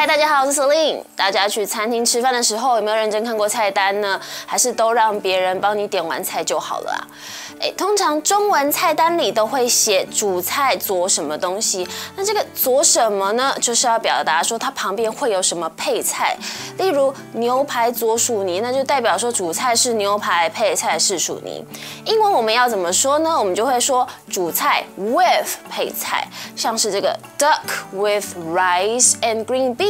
嗨大家好，我是 Celine。大家去餐厅吃饭的时候，有没有认真看过菜单呢？还是都让别人帮你点完菜就好了啊？诶，通常中文菜单里都会写主菜佐什么东西，那这个佐什么呢？就是要表达说它旁边会有什么配菜。例如牛排佐薯泥，那就代表说主菜是牛排，配菜是薯泥。英文我们要怎么说呢？我们就会说主菜 with 配菜，像是这个 duck with rice and green beans，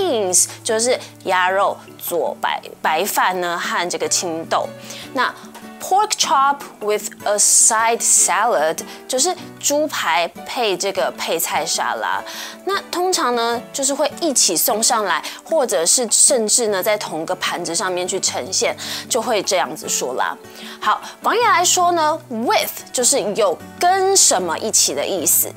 就是鸭肉佐白白饭呢和这个青豆。那 Pork chop with a side salad 就是猪排配这个配菜沙拉。那通常呢，就是会一起送上来，或者是甚至呢，在同个盘子上面去呈现，就会这样子说啦。好，广义来说呢，with 就是有跟什么一起的意思。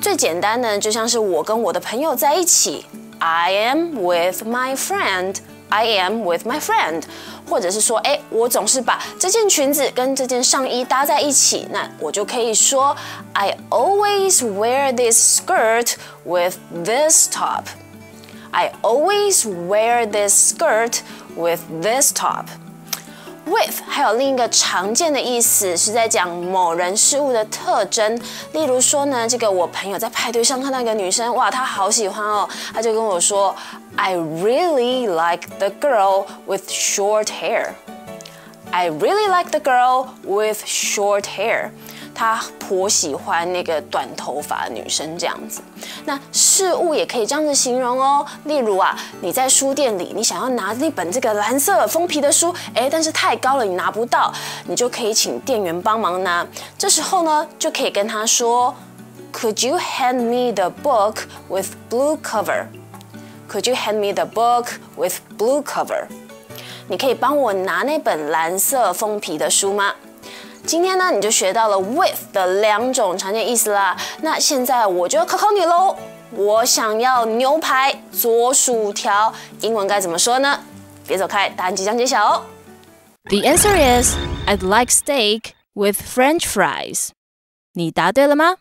最简单的，就像是我跟我的朋友在一起 ，I am with my friend。I am with my friend，或者是说，哎，我总是把这件裙子跟这件上衣搭在一起，那我就可以说，I always wear this skirt with this top。I always wear this skirt with this top。 With 还有另一个常见的意思是在讲某人事物的特征，例如说呢，这个我朋友在派对上看到一个女生，哇，她好喜欢哦，她就跟我说，I really like the girl with short hair。I really like the girl with short hair。他颇喜欢那个短头发女生这样子。那事物也可以这样子形容哦。例如啊，你在书店里，你想要拿那本这个蓝色封皮的书，哎，但是太高了，你拿不到，你就可以请店员帮忙拿。这时候呢，就可以跟他说，Could you hand me the book with blue cover? Could you hand me the book with blue cover? 你可以帮我拿那本蓝色封皮的书吗？今天呢，你就学到了 with 的两种常见意思啦。那现在我就要考考你喽。我想要牛排佐薯条，英文该怎么说呢？别走开，答案即将揭晓哦。The answer is I'd like steak with French fries。你答对了吗？